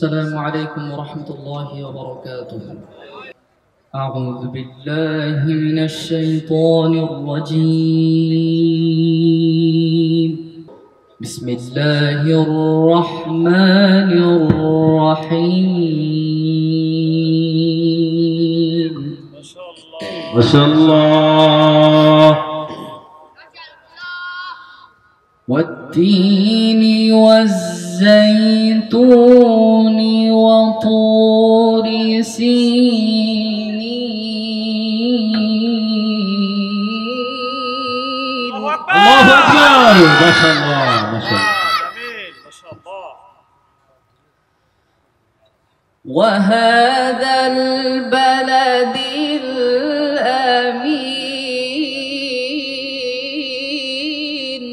السلام عليكم ورحمة الله وبركاته. أعوذ بالله من الشيطان الرجيم. بسم الله الرحمن الرحيم. ما شاء الله. والتين والزيتون وطور سينين الله أكبر. ما شاء الله ما شاء الله. جميل ما شاء الله. وهذا البلد الأمين.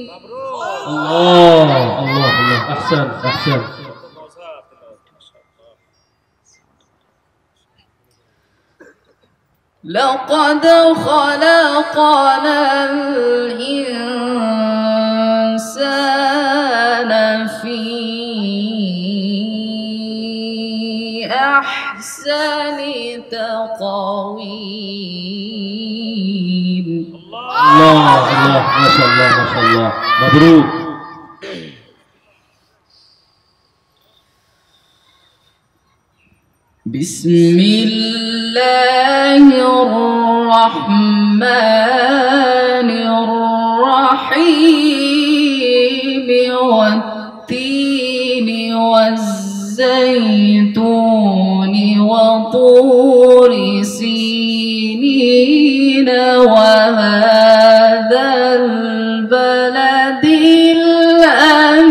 مبروك. الله الله الله. أحسن أحسن الله وسهلا ما شاء الله لقد خلقنا الإنسان في أحسن تقويم. الله الله ما شاء الله ما شاء الله. مبروك. بسم الله الرحمن الرحيم والتين والزيتون وطور سينين وهذا البلد الأمين.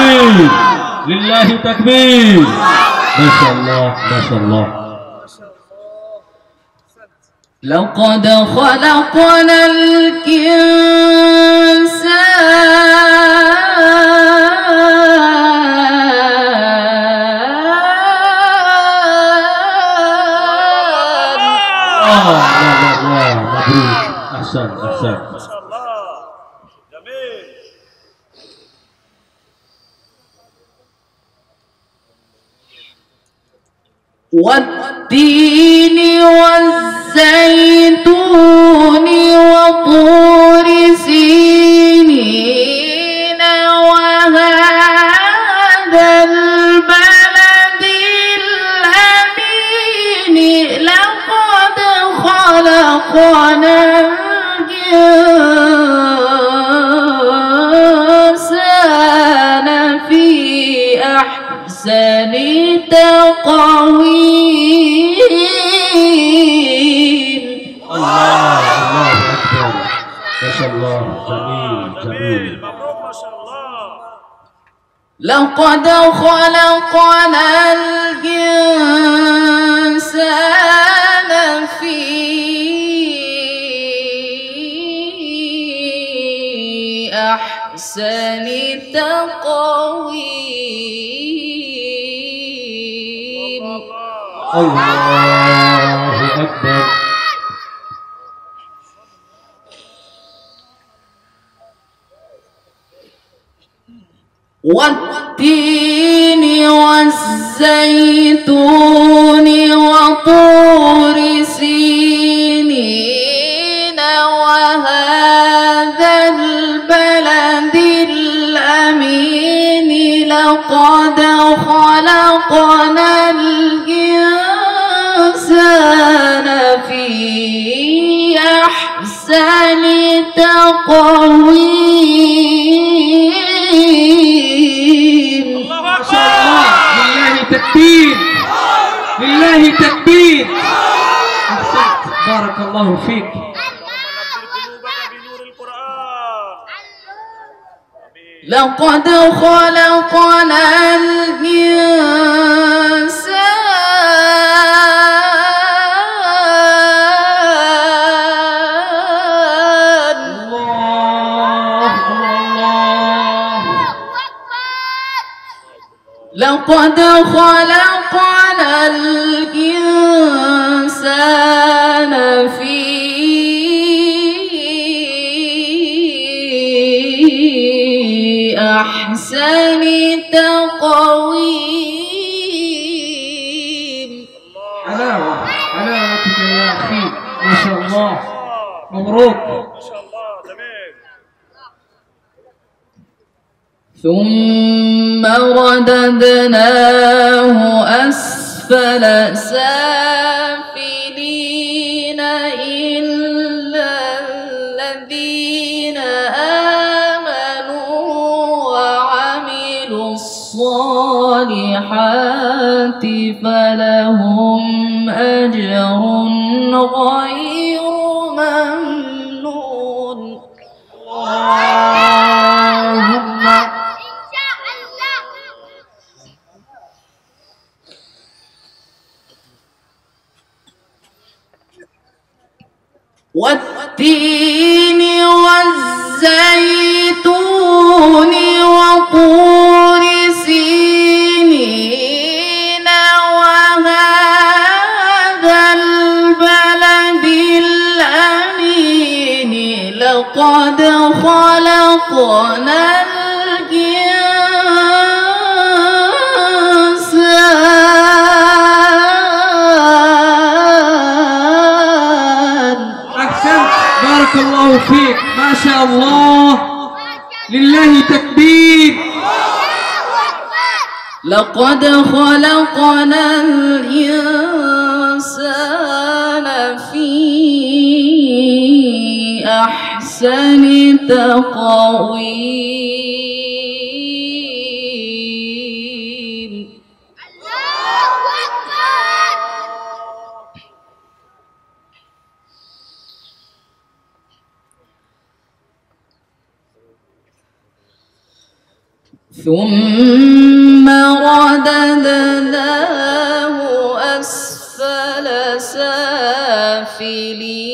تكبير. لله تكبير. ما شاء الله ما شاء الله. لقد خلقنا الإنسان. الله الله الله. مبروك. أحسن أحسن ما شاء الله جميل والتين والزيتون وطور سينين وهذا البلد الأمين لقد خلقنا الإنسان في أحسن تقويم الله الله أكبر ما شاء الله جميل جميل لقد خلقنا الإنسان في أحسن تقويم. الله أكبر. والتين والزيتون وطور سينين وهذا البلد الأمين لقد خلقنا تقويم الله ما شاء الله أكبر. لله تكبير. لله تكبير. بارك الله فيك. لقد خلقنا الإنسان لقد خلقنا الإنسان في أحسن تقويم. حلاوة حلاوتك يا أخي ما شاء الله. مبروك. ما شاء الله جميل ثم رددناه أسفل سافلين إلا الذين آمنوا وعملوا الصالحات فلهم أجر غير ممنون. الله. لله تكبير لقد خلقنا الإنسان في أحسن تقويم. ثم رددناه أسفل سافلين.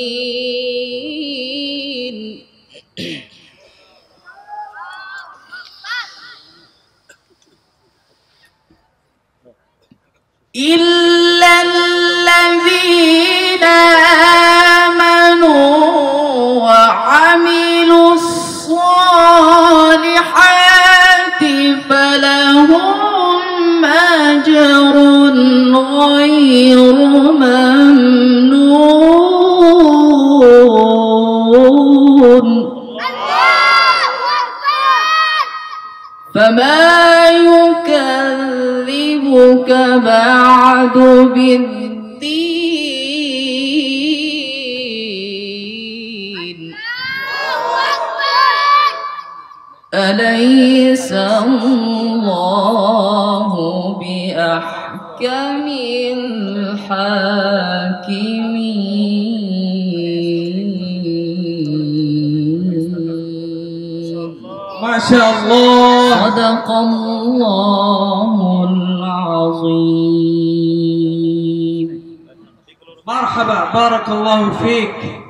ممنون فما يكذبك بعد بالدين. أليس الله بأحكم ما شاء الله. صدق الله العظيم. مرحبا بارك الله فيك.